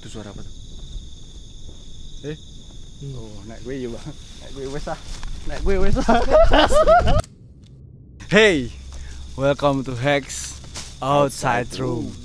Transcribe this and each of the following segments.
Itu suara apa tuh? Eh? Oh, naik gue iya bang. Naik gue wes ah. Naik gue wes ah. hey, welcome to Hex Outside Room.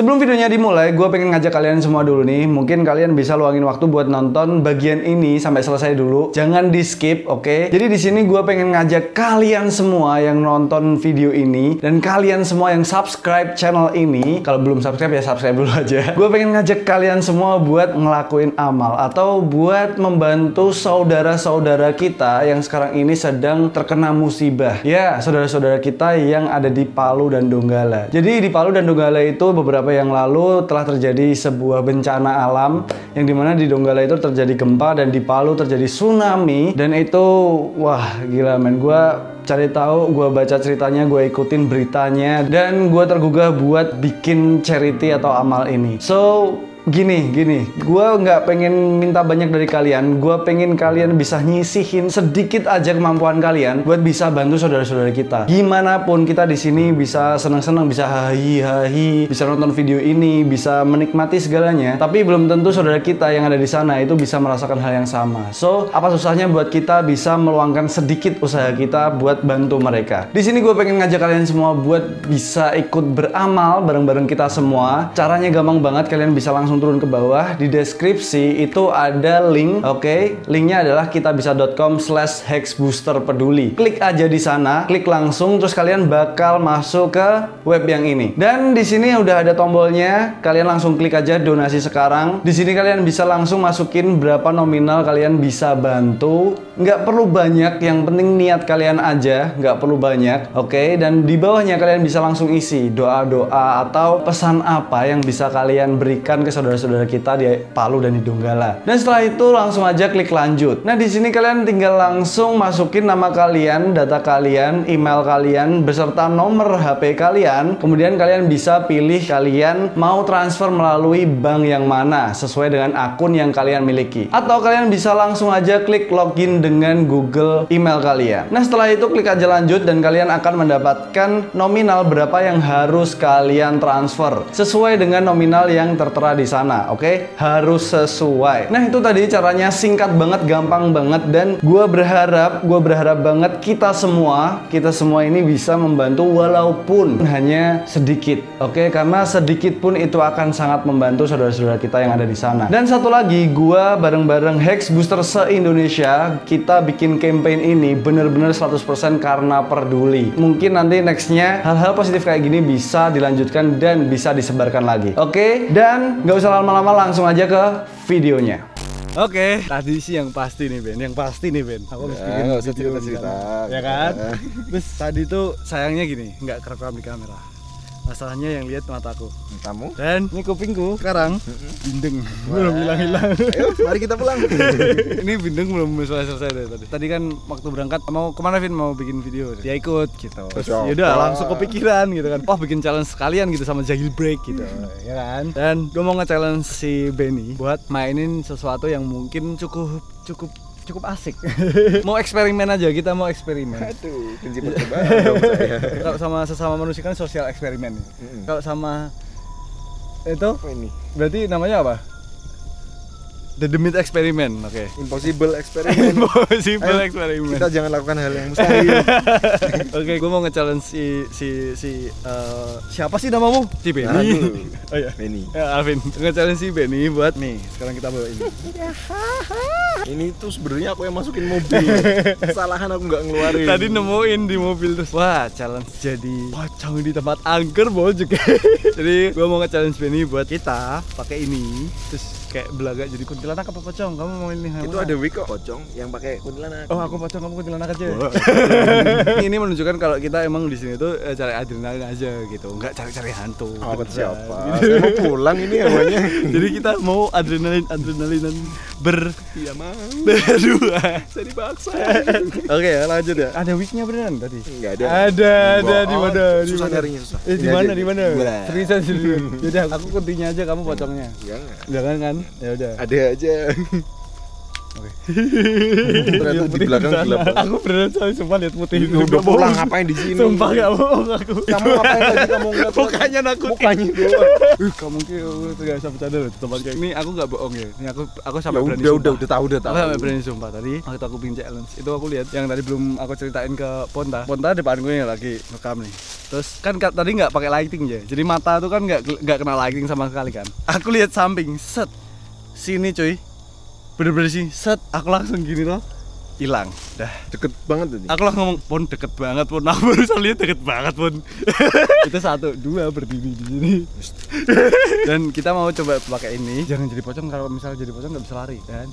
Sebelum videonya dimulai, gue pengen ngajak kalian semua dulu nih. Mungkin kalian bisa luangin waktu buat nonton bagian ini sampai selesai dulu. Jangan di skip, oke? Jadi di sini gue pengen ngajak kalian semua yang nonton video ini dan kalian semua yang subscribe channel ini. Kalau belum subscribe ya subscribe dulu aja. Gue pengen ngajak kalian semua buat ngelakuin amal atau buat membantu saudara-saudara kita yang sekarang ini sedang terkena musibah. Ya, saudara-saudara kita yang ada di Palu dan Donggala. Jadi di Palu dan Donggala itu beberapa yang lalu telah terjadi sebuah bencana alam yang di mana di Donggala itu terjadi gempa dan di Palu terjadi tsunami. Dan itu wah gila men. Gue cari tahu gue baca ceritanya gue ikutin beritanya dan gue tergugah buat bikin charity atau amal ini. So Gini, gini, gue nggak pengen minta banyak dari kalian. Gue pengen kalian bisa nyisihin sedikit aja kemampuan kalian buat bisa bantu saudara-saudara kita. Gimana pun kita di sini bisa senang-senang, bisa hahi-hahi, bisa nonton video ini, bisa menikmati segalanya. Tapi belum tentu saudara kita yang ada di sana itu bisa merasakan hal yang sama. So, apa susahnya buat kita bisa meluangkan sedikit usaha kita buat bantu mereka. Di sini gue pengen ngajak kalian semua buat bisa ikut beramal bareng-bareng kita semua. Caranya gampang banget, kalian bisa langsung langsung turun ke bawah. Di deskripsi itu ada link oke? Okay? linknya adalah kitabisa.com slash hexbooster peduli. Klik aja di sana klik langsung terus kalian bakal masuk ke web yang ini. Dan di sini udah ada tombolnya. Kalian langsung klik aja donasi sekarang. Di sini kalian bisa langsung masukin berapa nominal kalian bisa bantu. Nggak perlu banyak yang penting niat kalian aja nggak perlu banyak oke? Okay? dan di bawahnya kalian bisa langsung isi doa-doa atau pesan apa yang bisa kalian berikan ke saudara-saudara kita di Palu dan di Donggala. Dan setelah itu langsung aja klik lanjut. Nah, di sini kalian tinggal langsung masukin nama kalian, data kalian, email kalian beserta nomor HP kalian. Kemudian kalian bisa pilih kalian mau transfer melalui bank yang mana sesuai dengan akun yang kalian miliki. Atau kalian bisa langsung aja klik login dengan Google email kalian. Nah, setelah itu klik aja lanjut dan kalian akan mendapatkan nominal berapa yang harus kalian transfer sesuai dengan nominal yang tertera di sana, oke? Okay? Harus sesuai. Nah itu tadi caranya singkat banget, gampang banget dan gue berharap, gue berharap banget kita semua, kita semua ini bisa membantu walaupun hanya sedikit, oke? Okay? Karena sedikit pun itu akan sangat membantu saudara-saudara kita yang ada di sana. Dan satu lagi, gue bareng-bareng Hex Booster se-Indonesia, kita bikin campaign ini bener-bener 100% karena peduli. Mungkin nanti nextnya hal-hal positif kayak gini bisa dilanjutkan dan bisa disebarkan lagi, oke? Okay? Dan nggak usah lama-lama langsung aja ke videonya. Oke, okay, tadi sih yang pasti nih Ben, yang pasti nih Ben. Aku harus Ya, bikin nggak usah video cerita-cerita. tentang- ya kan? Terus tadi tuh sayangnya gini, nggak kerekam di kamera. Masalahnya yang lihat mataku. Kamu? Dan ini kupingku sekarang bindeng, belum hilang-hilang. Ayo, mari kita pulang. ini bindeng belum selesai selesai dari tadi. Tadi kan waktu berangkat mau ke mana Vin mau bikin video, dia ikut gitu. Terus Coba. yaudah langsung kepikiran gitu kan. Oh bikin challenge sekalian gitu sama Jahil Break gitu, ya kan. Dan gue mau nge-challenge si Benny buat mainin sesuatu yang mungkin cukup cukup cukup asik. mau eksperimen aja kita mau eksperimen. Aduh, kunci percobaan dong saya. Kalau sama sesama manusia kan sosial eksperimen. Mm-mm. Kalau sama itu Apa ini? berarti namanya apa? The Demit Experiment, oke. Impossible eksperimen. Impossible Ayo, eksperimen. Kita jangan lakukan hal yang mustahil. Oke, gue mau nge-challenge si si si eh, siapa sih namamu? Si Benny. Aduh. oh iya. Benny. Ya, Alvin. Nge-challenge si Benny buat nih. Sekarang kita bawa ini. Ini tuh sebenarnya aku yang masukin mobil. Kesalahan aku nggak ngeluarin. Tadi nemuin di mobil terus. Wah, challenge jadi pocong di tempat angker bol juga. jadi gue mau nge-challenge Benny buat kita pakai ini terus kayak belaga jadi kuntilanak apa pocong? Kamu mau ini itu ada wig kok pocong yang pakai kuntilanak. Oh, aku pocong, kamu kuntilanak aja. Wah. ini menunjukkan kalau kita emang di sini tuh eh, cari adrenalin aja gitu, nggak cari-cari hantu. Gitu. siapa? Saya mau pulang ini namanya. Jadi kita mau adrenalin adrenalinan ber Iya mau. berdua. Saya dipaksa. Oke ya lanjut ya. Ada wignya beneran tadi? Enggak ada. Ada, ada di mana? Di susah mana? nyarinya susah. Eh di mana? aja. Di mana? Seriusan serius. Yaudah, aku kuntinya aja, kamu pocongnya. Jangan. Jangan kan? Ya udah. Ada aja. Oke. Ternyata di belakang gelap. Aku beneran saya sumpah lihat putih. Lu udah pulang ngapain di sini? Sumpah gak bohong aku. Kamu ngapain tadi kamu ngeliat Mukanya nakutin. Mukanya doang. Uh, kamu ki itu gak usah bercanda loh teman kayak ini aku gak bohong ya. Ini aku aku Ya sampai berani udah udah udah tahu udah Aku tahu. sampai berani sumpah tadi waktu aku bikin challenge itu aku lihat yang tadi belum aku ceritain ke Ponta. Ponta depan gue yang lagi rekam nih. Terus kan ka- tadi nggak pakai lighting ya. Jadi mata tuh kan nggak nggak kena lighting sama sekali kan. Aku lihat samping, set sini cuy. Bener-bener sih, set aku langsung gini loh hilang. Dah. Deket banget tadi. aku langsung ngomong pon deket banget pon aku baru lihat deket banget pon itu satu dua berdiri di sini. Dan kita mau coba pakai ini. Jangan jadi pocong kalau misalnya jadi pocong nggak bisa lari kan?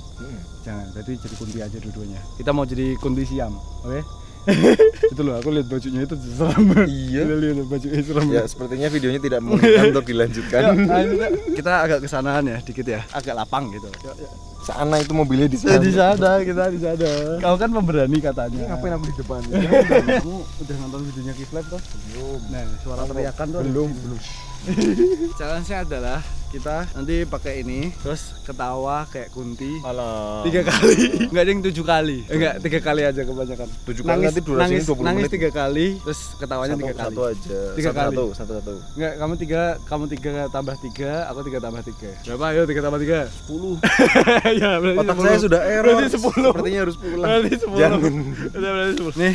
Jangan berarti jadi kunti aja dua-duanya. Kita mau jadi kunti siam oke itu loh aku lihat bajunya itu seram Iya. Lihat, lihat bajunya serem Ya sepertinya videonya tidak memungkinkan untuk Ya, dilanjutkan. nah, ini kita- agak kesanaan ya dikit ya agak lapang gitu Yuk, yuk. Sana itu mobilnya di sana. di sana kita di sana kau kan pemberani katanya Ngapain aku di depan? kamu udah nonton videonya Kiflap tuh Belum. nah suara teriakan tuh Belum, belum. challenge-nya adalah kita nanti pakai ini terus ketawa kayak kunti Alah. tiga kali nggak ada yang tujuh kali eh, enggak tiga kali aja kebanyakan Tujuh kali nangis, nanti durasinya nangis, 20 nangis menit. tiga kali terus ketawanya satu, tiga kali satu aja. Tiga satu, kali. satu, satu, satu. Enggak, kamu tiga, kamu tiga tambah tiga, aku tiga tambah tiga. Berapa? Ayo tiga tambah tiga. Sepuluh. ya, berarti Otak 10. saya sudah error. Berarti sepuluh. Sepertinya harus pulang. Berarti sepuluh. Jangan. Berarti sepuluh. Nih,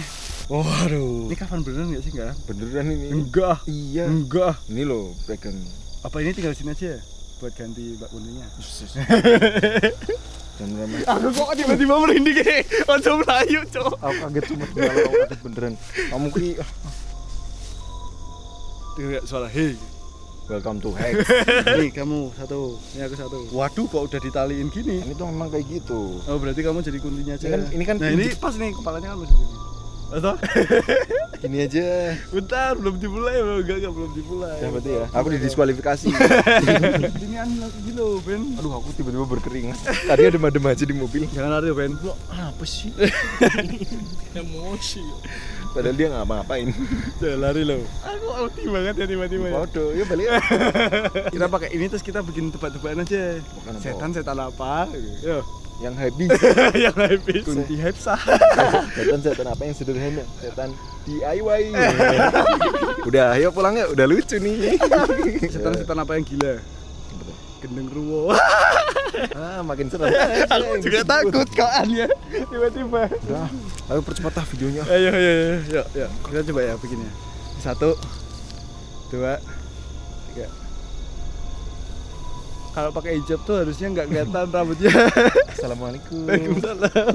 Waduh. ini kapan beneran nggak sih enggak? Beneran ini. Enggak. Iya. Enggak. Ini loh pegang. Apa ini tinggal sini aja ya? Buat ganti bak kuntinya. Dan ramai. Aku kok tiba-tiba merinding kayak Ojo melayu, cok. Aku kaget cuma aku kaget beneran. Kamu ki Dengar suara hei. welcome to Hex. Nih kamu satu, ini aku satu. Waduh, kok udah ditaliin gini? ini tuh memang kayak gitu. Oh berarti kamu jadi kuntinya aja. Ini kan- ini kan Nah ini pas nih kepalanya kan masih gini. Atau? Gini aja. Bentar, belum dimulai, belum enggak, enggak belum dimulai. Ya berarti ya. Aku didiskualifikasi. Ini lagi gitu, Ben. Aduh, aku tiba-tiba berkeringat. Tadi ada madem aja di mobil. Jangan lari, Ben. Apa sih? Emosi. Padahal dia ngapa-ngapain. Jangan lari lo. Aku alti banget ya tiba-tiba ya. Waduh, ya balik. Kita pakai ini terus kita bikin tebak-tebakan aja. Setan setan apa? Yo. Yang habis. yang habis. Kunti Hepsa. Setan setan apa yang sederhana? Setan DIY. Udah, ayo pulang ya. Udah lucu nih. setan setan apa yang gila? Gendeng ruwo. Ah, makin serem. Aku juga takut kawan ya. Tiba-tiba. Udah, ayo percepat lah videonya. Ayo, ayo, ayo, yuk, yuk. Kita coba ya bikinnya. Satu, dua, Kalau pakai hijab tuh harusnya nggak kelihatan rambutnya. Assalamualaikum. Waalaikumsalam.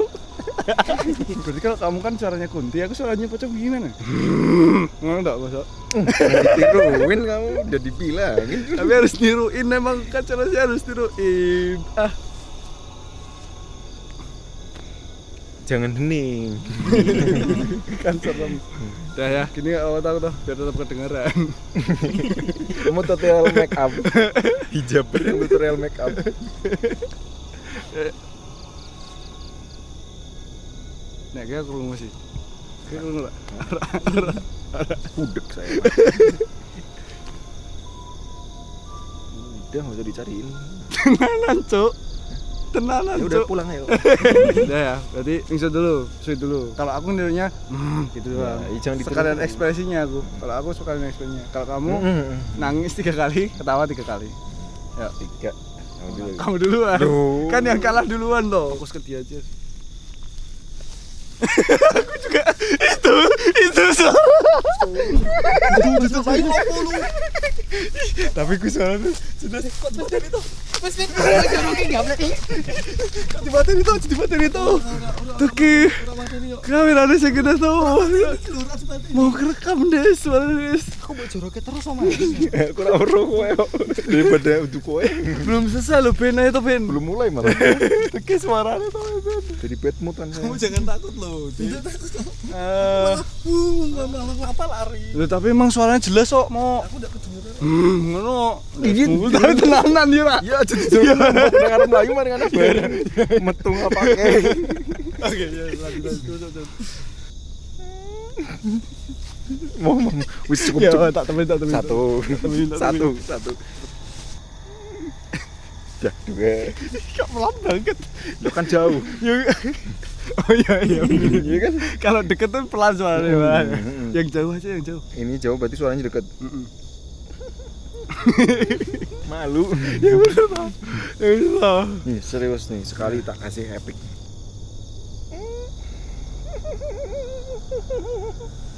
Berarti kalau kamu kan suaranya kunti, aku suaranya pocong gimana? Ngomong enggak, Mas? Ditiruin kamu udah dibilangin. Tapi harus niruin emang kan caranya harus niruin. Ah, Jangan hening. kan serem. Udah ya, gini awal tahu tuh biar tetap kedengeran. Kamu tutorial make up. Yang tutorial make up. Nah, kayak aku ngomong sih. Kayak aku nggak. Budek saya. Udah nggak usah dicariin. Tenanan, Cuk. Tenanan, Ya udah pulang ayo. Udah ya, berarti ningsut dulu, sweet dulu. Kalau aku nirunya hmm, gitu Ya, doang. iya, jangan. Sekalian ekspresinya aku. Kalau aku sekalian ekspresinya. Kalau kamu Mm-mm. nangis tiga kali, ketawa tiga kali. Ya, Tiga. Kamu dulu. kamu duluan. Duh. Kan yang kalah duluan toh. Fokus ke dia aja. aku juga itu itu suara. Tapi ku suara tuh sudah kok dibatin itu. Kok dibatin itu, kok dibatin itu. Tuh ki. Kamera ada yang gede tuh. Mau kerekam deh suara deh. Aku mau joroknya terus sama Aku ora ora kowe. Daripada untuk kowe. Belum selesai lo Ben tuh Ben. Belum mulai malah. Tuh ki suaranya tuh Ben. Jadi bad mood kan. Kamu jangan takut loh Tidak takut Eh, Apa lari tapi emang suaranya jelas kok mau Aku udah kedengeran Hmm, ngono. Iya. tapi tenanan ya, Pak. Ya jadi jangan pendengar Melayu mari kan bareng. Metu apa ke. Oke, ya lanjut wis cukup Ya, cukup. tak temenin, tak temenin. Satu. Satu, satu. Dah dua. Kok pelan banget. Lo kan jauh. oh iya iya. Iya kan? Kalau deket tuh pelan suaranya, Bang. Mm-mm. Yang jauh aja yang jauh. Ini jauh berarti suaranya deket. Malu. Ya bener Bang. Ya bener. Nih serius nih sekali tak kasih epic.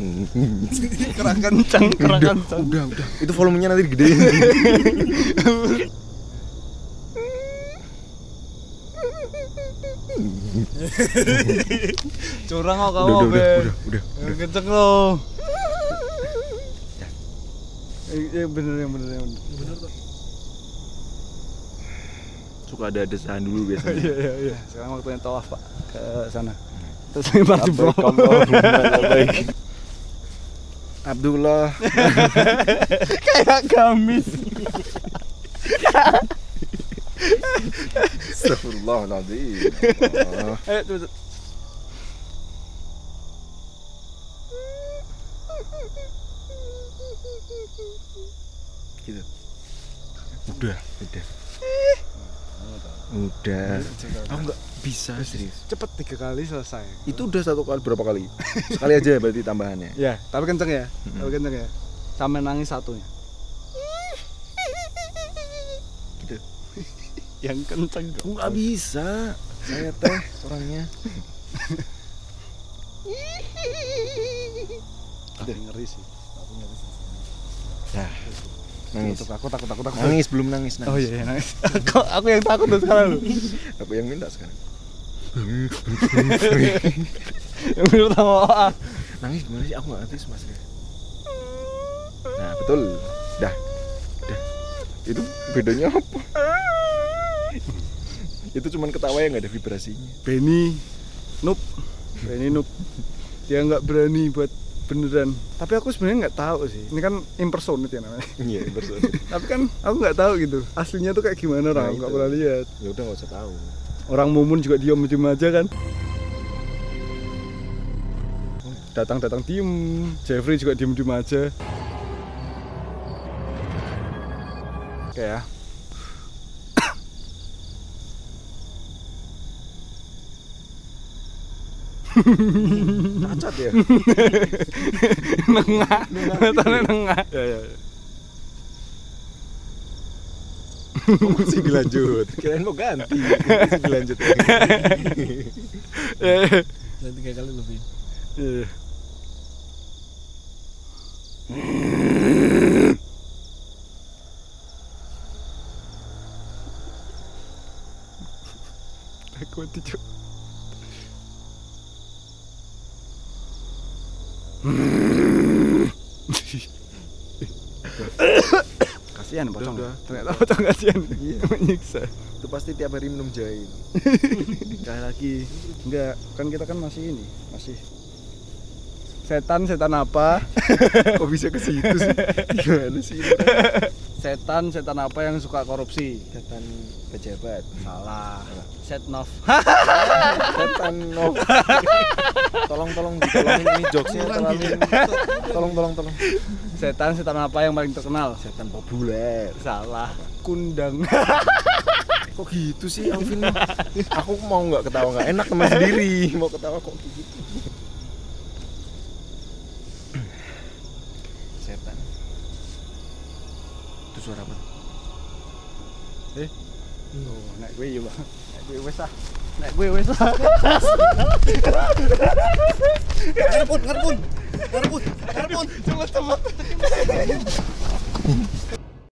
Kurang kencang, udah, kencang. udah, udah. Itu volumenya nanti digedein. Curang kok udah, kamu, udah, udah, udah, udah, Yang kenceng lo. Iya bener yang bener yang bener. Suka ada desahan dulu biasanya. Iya iya iya. Sekarang waktunya tawaf pak ke sana. Terus lempar jempol. Abdullah. Kayak gamis. Astagfirullahaladzim. Ayo gitu. Udah, udah. Udah. Aku nggak bisa serius. Cepet tiga kali selesai. Itu udah satu kali berapa kali? Sekali aja berarti tambahannya. Ya, tapi kenceng ya. Tapi kenceng ya. Sampai nangis satunya. Gitu. Yang kenceng Aku nggak bisa. Saya teh orangnya. Tapi ngeri sih. Nah, nangis. Tutup, aku takut takut takut. Nangis belum nangis nangis. Oh iya, iya nangis. Kok aku yang takut tuh sekarang lu. Aku yang minta sekarang. yang menurut sama. Nangis gimana sih? Aku nggak ngerti mas. Nah betul. Dah, dah. Itu bedanya apa? Itu cuman ketawa yang nggak ada vibrasinya. Benny noob. Benny noob. Dia nggak berani buat beneran. Tapi aku sebenarnya nggak tahu sih. Ini kan impersonate ya namanya. Iya, bersama. Tapi kan aku nggak tahu gitu. Aslinya tuh kayak gimana Nah, orang nggak pernah lihat. Ya udah nggak usah tahu. Orang Mumun juga diam-diam aja kan. Datang-datang diem, Jeffrey juga diem-diem aja. Oke ya. Cacat ya. nengah, matanya nengah. Ya ya. ya. Masih dilanjut. Kirain mau ganti. Masih dilanjut. Ya, ya. Dan tiga kali lebih. Iya. Takut itu. Kasihan pocong. udah. Ternyata pocong kasihan. Iya. Menyiksa. Itu pasti tiap hari minum jahe. Sekali lagi. Enggak, kan kita kan masih ini, masih setan setan apa? Kok bisa ke situ sih? Gimana sih? setan setan apa yang suka korupsi? Setan pejabat. Salah. Setnov. Setan no. Tolong tolong ditolongin ini jokesnya tolongin. Tolong tolong tolong. Setan setan apa yang paling terkenal? Setan populer. Salah. Kundang. Kok gitu sih Alvin? Aku mau nggak ketawa nggak enak teman sendiri. Mau ketawa kok gitu. Setan. Itu suara apa? eh. Oh, naik gue ya, Bang. Naik gue wes ah. Naik gue wes ah. Ngarepun, ngarepun. Арбун! Арбун!